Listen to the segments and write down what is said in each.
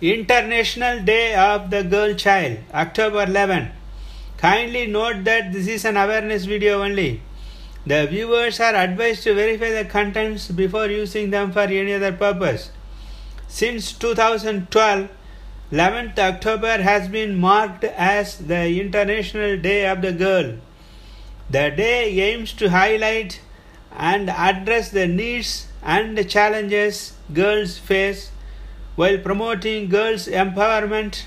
International Day of the Girl Child, October 11. Kindly note that this is an awareness video only. The viewers are advised to verify the contents before using them for any other purpose. Since 2012, 11th October has been marked as the International Day of the Girl. The day aims to highlight and address the needs and challenges girls face while promoting girls' empowerment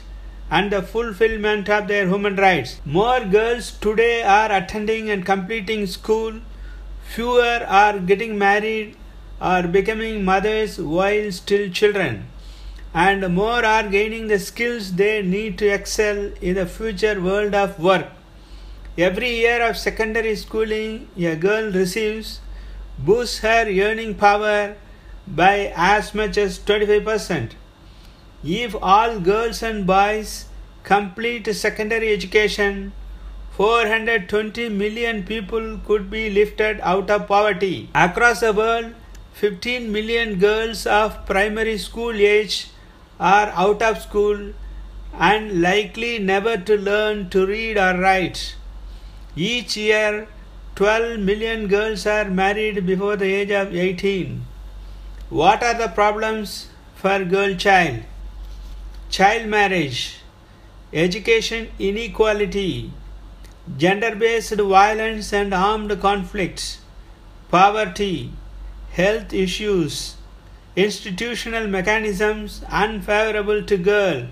and the fulfillment of their human rights. More girls today are attending and completing school, fewer are getting married or becoming mothers while still children, and more are gaining the skills they need to excel in the future world of work. Every year of secondary schooling, a girl receives boosts her earning power by as much as 25%. If all girls and boys complete secondary education, 420 million people could be lifted out of poverty. Across the world, 15 million girls of primary school age are out of school and likely never to learn to read or write. Each year, 12 million girls are married before the age of 18. What are the problems for girl child? Child marriage, education inequality, gender based violence and armed conflicts, poverty, health issues, institutional mechanisms unfavorable to girl,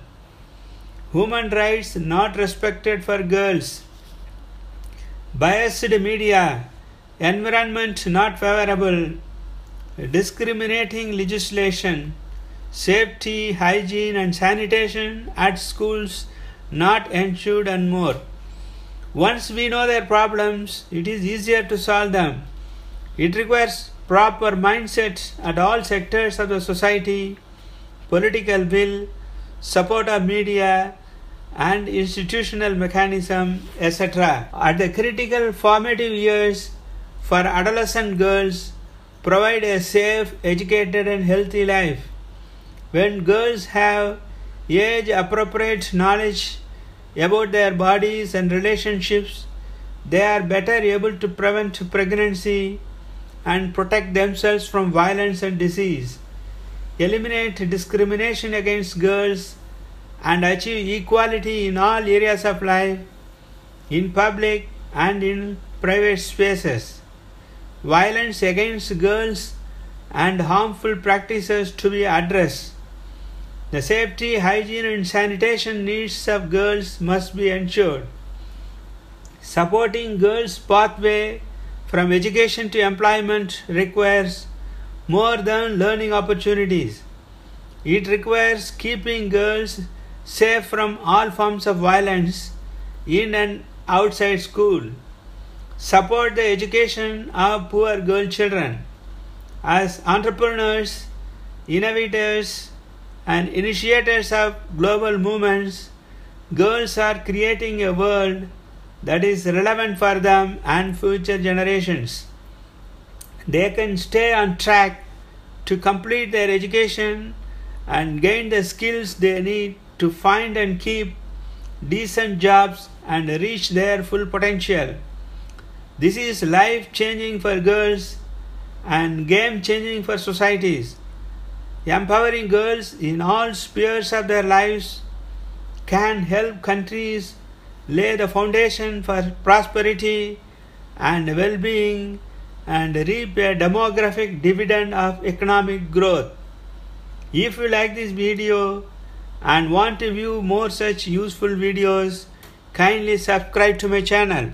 human rights not respected for girls, biased media, environment not favorable, discriminating legislation, safety, hygiene, and sanitation at schools not ensured, and more. Once we know their problems, it is easier to solve them. It requires proper mindset at all sectors of the society, political will, support of media, and institutional mechanism, etc. At the critical formative years for adolescent girls, provide a safe, educated, and healthy life. When girls have age appropriate knowledge about their bodies and relationships, they are better able to prevent pregnancy and protect themselves from violence and disease, eliminate discrimination against girls, and achieve equality in all areas of life, in public and in private spaces. Violence against girls and harmful practices to be addressed. The safety, hygiene, and sanitation needs of girls must be ensured. Supporting girls' pathway from education to employment requires more than learning opportunities. It requires keeping girls safe from all forms of violence in and outside school. Support the education of poor girl children. As entrepreneurs, innovators, and initiators of global movements, girls are creating a world that is relevant for them and future generations. They can stay on track to complete their education and gain the skills they need to find and keep decent jobs and reach their full potential. This is life changing for girls and game changing for societies. Empowering girls in all spheres of their lives can help countries lay the foundation for prosperity and well being and reap a demographic dividend of economic growth. If you like this video and want to view more such useful videos, kindly subscribe to my channel.